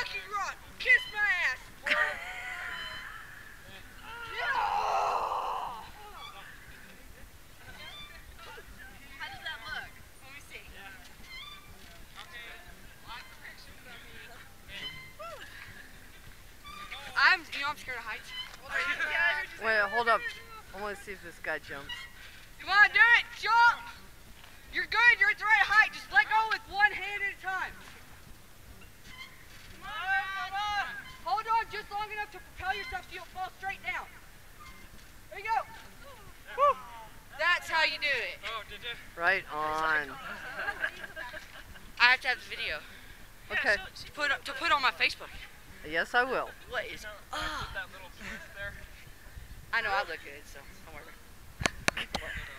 fucking. Kiss my ass. I'm, you know, I'm scared of heights. Wait, hold up. I want to see if this guy jumps. Long enough to propel yourself so you don't fall straight down. There you go. Woo. That's how you do it. Oh, did you? Right on. I have to have the video Okay. to put to put on my Facebook. Yes, I will. What is? Put that little twist there. I know I look good, so don't worry.